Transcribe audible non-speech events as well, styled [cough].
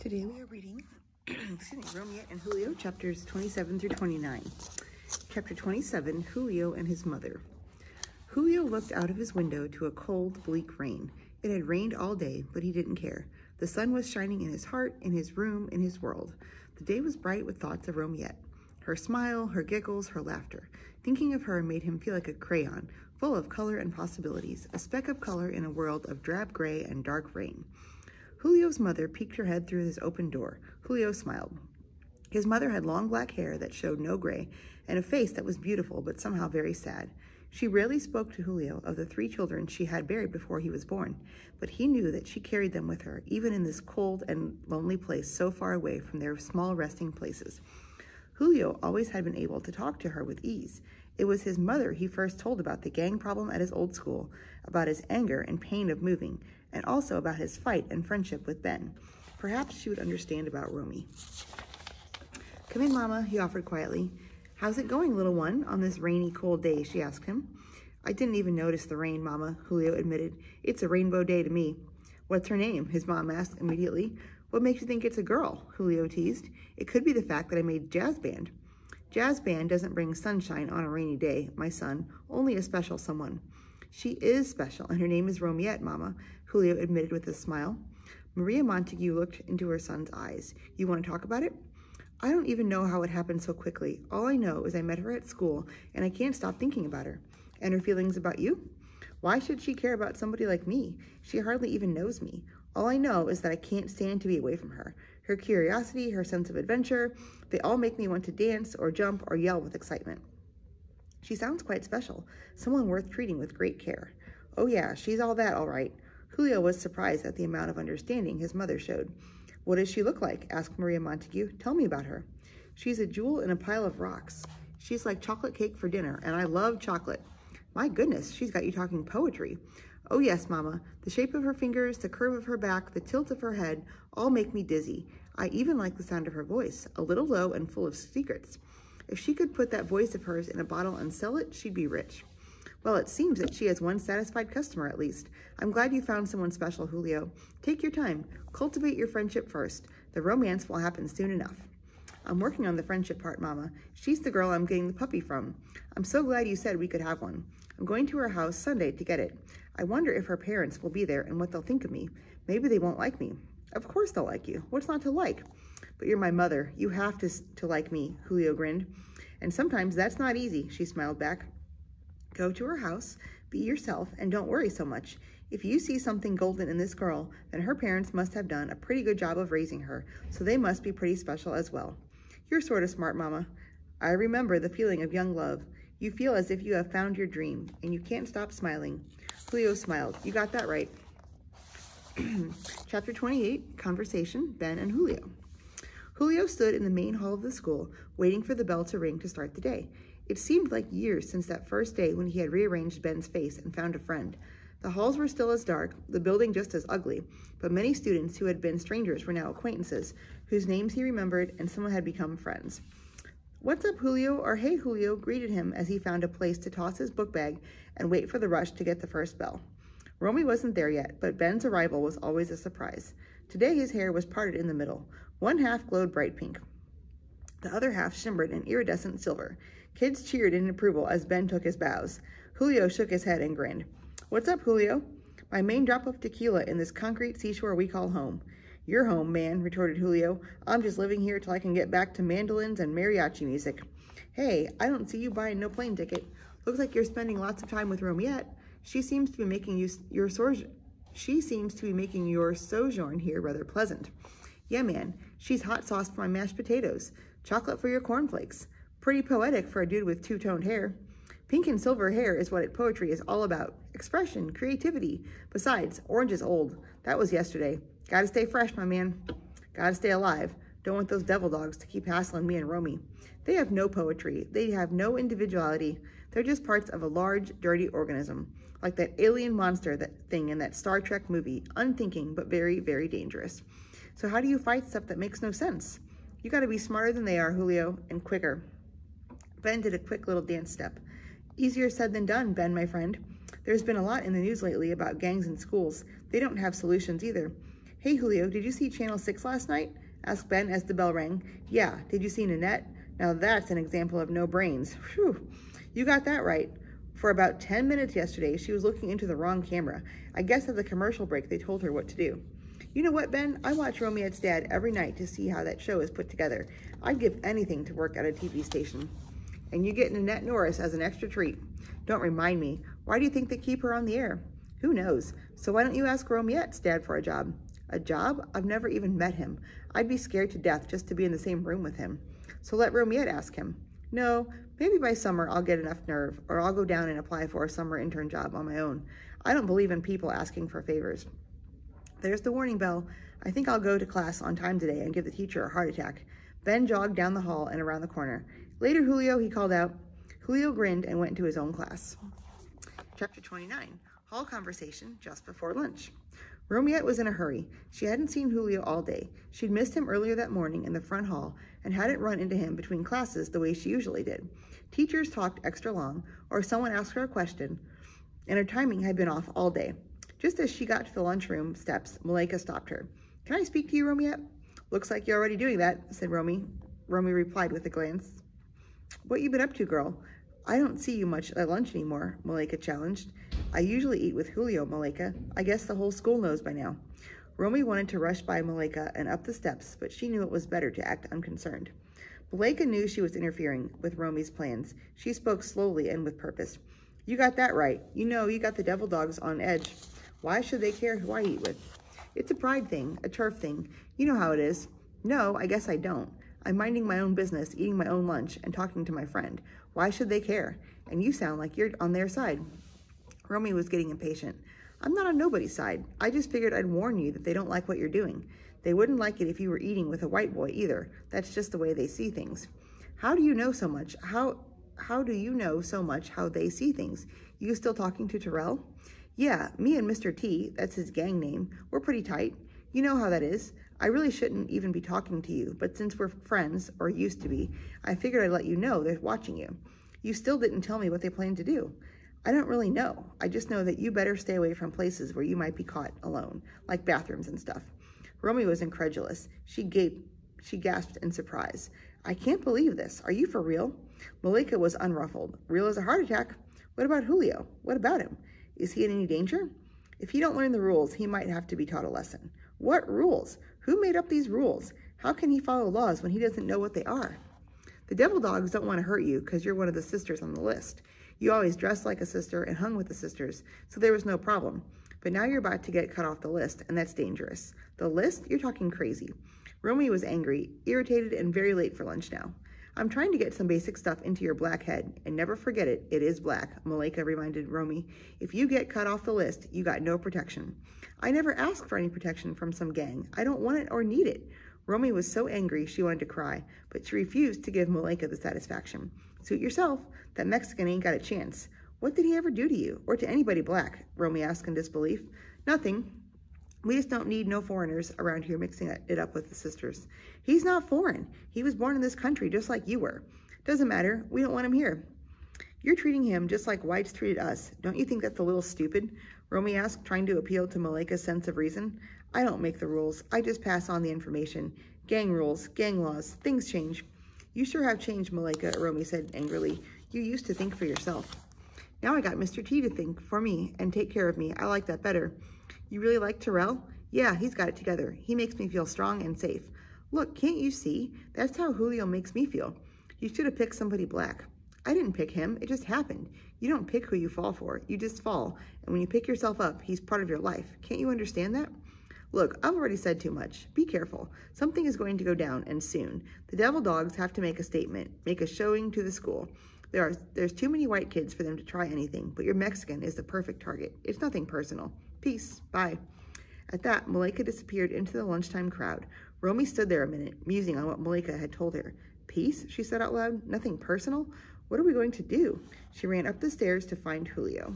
Today we are reading [clears throat] excuse me, Romiette and Julio, chapters 27 through 29. Chapter 27, Julio and his mother. Julio looked out of his window to a cold, bleak rain. It had rained all day, but he didn't care. The sun was shining in his heart, in his room, in his world. The day was bright with thoughts of Romiette. Her smile, her giggles, her laughter. Thinking of her made him feel like a crayon, full of color and possibilities, a speck of color in a world of drab gray and dark rain. Julio's mother peeked her head through his open door. Julio smiled. His mother had long black hair that showed no gray and a face that was beautiful but somehow very sad. She rarely spoke to Julio of the three children she had buried before he was born, but he knew that she carried them with her, even in this cold and lonely place so far away from their small resting places. Julio always had been able to talk to her with ease. It was his mother he first told about the gang problem at his old school, about his anger and pain of moving, and also about his fight and friendship with Ben. Perhaps she would understand about Romy. Come in, Mama, he offered quietly. How's it going, little one, on this rainy, cold day, she asked him. I didn't even notice the rain, Mama, Julio admitted. It's a rainbow day to me. What's her name? His mom asked immediately. What makes you think it's a girl? Julio teased. It could be the fact that I made jazz band. Jazz band doesn't bring sunshine on a rainy day, my son, only a special someone. She is special, and her name is Romiette, Mama, Julio admitted with a smile. Maria Montague looked into her son's eyes. You want to talk about it? I don't even know how it happened so quickly. All I know is I met her at school, and I can't stop thinking about her. And her feelings about you? Why should she care about somebody like me? She hardly even knows me. All I know is that I can't stand to be away from her. Her curiosity, her sense of adventure, they all make me want to dance or jump or yell with excitement. She sounds quite special, someone worth treating with great care. Oh yeah, she's all that, all right. Julio was surprised at the amount of understanding his mother showed. What does she look like? asked Maria Montague. Tell me about her. She's a jewel in a pile of rocks. She's like chocolate cake for dinner, and I love chocolate. My goodness, she's got you talking poetry. Oh yes, Mama. The shape of her fingers, the curve of her back, the tilt of her head, all make me dizzy. I even like the sound of her voice, a little low and full of secrets. If she could put that voice of hers in a bottle and sell it, she'd be rich. Well, it seems that she has one satisfied customer at least. I'm glad you found someone special, Julio. Take your time. Cultivate your friendship first. The romance will happen soon enough. I'm working on the friendship part, Mama. She's the girl I'm getting the puppy from. I'm so glad you said we could have one. I'm going to her house Sunday to get it. I wonder if her parents will be there and what they'll think of me. Maybe they won't like me. Of course they'll like you. What's not to like? But you're my mother. You have to, to like me, Julio grinned. And sometimes that's not easy, she smiled back. Go to her house, be yourself, and don't worry so much. If you see something golden in this girl, then her parents must have done a pretty good job of raising her, so they must be pretty special as well. You're sort of smart, Mama. I remember the feeling of young love. You feel as if you have found your dream, and you can't stop smiling. Julio smiled. You got that right. [clears throat] Chapter 28, Conversation, Ben and Julio. Julio stood in the main hall of the school, waiting for the bell to ring to start the day. It seemed like years since that first day when he had rearranged Ben's face and found a friend. The halls were still as dark, the building just as ugly, but many students who had been strangers were now acquaintances, whose names he remembered, and some had become friends. What's up, Julio? Or hey, Julio greeted him as he found a place to toss his book bag and wait for the rush to get the first bell. Romy wasn't there yet, but Ben's arrival was always a surprise. Today his hair was parted in the middle. One half glowed bright pink. The other half shimmered in iridescent silver. Kids cheered in approval as Ben took his bows. Julio shook his head and grinned. What's up, Julio? My main drop of tequila in this concrete seashore we call home. Your home, man, retorted Julio. I'm just living here till I can get back to mandolins and mariachi music. Hey, I don't see you buying no plane ticket. Looks like you're spending lots of time with Romiette. She seems to be making you your sojourn. she seems to be making your sojourn here rather pleasant. Yeah, man, she's hot sauce for my mashed potatoes, chocolate for your cornflakes. Pretty poetic for a dude with two-toned hair. Pink and silver hair is what poetry is all about. Expression, creativity. Besides, orange is old. That was yesterday. Gotta stay fresh, my man. Gotta stay alive. Don't want those devil dogs to keep hassling me and Romy. They have no poetry. They have no individuality. They're just parts of a large, dirty organism like that alien monster that thing in that Star Trek movie, unthinking but very, very dangerous. So how do you fight stuff that makes no sense? You gotta be smarter than they are, Julio, and quicker. Ben did a quick little dance step. Easier said than done, Ben, my friend. There's been a lot in the news lately about gangs in schools. They don't have solutions either. Hey, Julio, did you see Channel 6 last night? asked Ben as the bell rang. Yeah, did you see Nanette? Now that's an example of no brains. Phew, you got that right. For about 10 minutes yesterday, she was looking into the wrong camera. I guess at the commercial break, they told her what to do. You know what, Ben? I watch Romiette's dad every night to see how that show is put together. I'd give anything to work at a TV station. And you get Nanette Norris as an extra treat. Don't remind me. Why do you think they keep her on the air? Who knows? So why don't you ask Romiette's dad for a job? A job? I've never even met him. I'd be scared to death just to be in the same room with him. So let Romeo ask him. No, maybe by summer I'll get enough nerve, or I'll go down and apply for a summer intern job on my own. I don't believe in people asking for favors. There's the warning bell. I think I'll go to class on time today and give the teacher a heart attack. Ben jogged down the hall and around the corner. Later, Julio, he called out. Julio grinned and went into his own class. Chapter 29, Hall Conversation just before lunch. Romiette was in a hurry. She hadn't seen Julio all day. She'd missed him earlier that morning in the front hall and hadn't run into him between classes the way she usually did. Teachers talked extra long, or someone asked her a question, and her timing had been off all day. Just as she got to the lunchroom steps, Malika stopped her. Can I speak to you, Romiette? Looks like you're already doing that, said Romy. Romy replied with a glance. What you been up to, girl? I don't see you much at lunch anymore, Malika challenged. I usually eat with Julio, Malika. I guess the whole school knows by now. Romy wanted to rush by Malika and up the steps, but she knew it was better to act unconcerned. Malika knew she was interfering with Romy's plans. She spoke slowly and with purpose. You got that right. You know, you got the devil dogs on edge. Why should they care who I eat with? It's a pride thing, a turf thing. You know how it is. No, I guess I don't. I'm minding my own business, eating my own lunch, and talking to my friend. Why should they care? And you sound like you're on their side. Romy was getting impatient. I'm not on nobody's side. I just figured I'd warn you that they don't like what you're doing. They wouldn't like it if you were eating with a white boy either. That's just the way they see things. How do you know so much? How how do you know so much how they see things? You still talking to Terrell? Yeah, me and Mr. T, that's his gang name, we're pretty tight. You know how that is. I really shouldn't even be talking to you, but since we're friends, or used to be, I figured I'd let you know they're watching you. You still didn't tell me what they plan to do. I don't really know. I just know that you better stay away from places where you might be caught alone, like bathrooms and stuff. Romy was incredulous. She gaped, she gasped in surprise. I can't believe this. Are you for real? Malika was unruffled. Real as a heart attack. What about Julio? What about him? Is he in any danger? If he don't learn the rules, he might have to be taught a lesson. What rules? Who made up these rules? How can he follow laws when he doesn't know what they are? The devil dogs don't want to hurt you because you're one of the sisters on the list. You always dressed like a sister and hung with the sisters, so there was no problem. But now you're about to get cut off the list, and that's dangerous. The list? You're talking crazy. Romy was angry, irritated, and very late for lunch now. I'm trying to get some basic stuff into your black head, and never forget it, it is black, Malika reminded Romy. If you get cut off the list, you got no protection. I never asked for any protection from some gang. I don't want it or need it. Romy was so angry she wanted to cry, but she refused to give Malika the satisfaction. Suit yourself. That Mexican ain't got a chance. What did he ever do to you, or to anybody black? Romy asked in disbelief. Nothing. We just don't need no foreigners around here mixing it up with the sisters. He's not foreign. He was born in this country just like you were. Doesn't matter. We don't want him here. You're treating him just like whites treated us. Don't you think that's a little stupid? Romy asked, trying to appeal to Malika's sense of reason. I don't make the rules. I just pass on the information. Gang rules, gang laws, things change. You sure have changed, Malika, Romy said angrily. You used to think for yourself. Now I got Mr. T to think for me and take care of me. I like that better. You really like Terrell? Yeah, he's got it together. He makes me feel strong and safe. Look, can't you see? That's how Julio makes me feel. You should have picked somebody black. I didn't pick him. It just happened. You don't pick who you fall for. You just fall. And when you pick yourself up, he's part of your life. Can't you understand that? Look, I've already said too much. Be careful. Something is going to go down, and soon. The Devil Dogs have to make a statement, make a showing to the school. There are There's too many white kids for them to try anything, but your Mexican is the perfect target. It's nothing personal. Peace. Bye. At that, Malika disappeared into the lunchtime crowd. Romy stood there a minute, musing on what Malika had told her. Peace, she said out loud. Nothing personal? What are we going to do? She ran up the stairs to find Julio.